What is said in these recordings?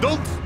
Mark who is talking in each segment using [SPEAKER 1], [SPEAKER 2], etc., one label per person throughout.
[SPEAKER 1] Don't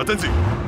[SPEAKER 1] Atenție!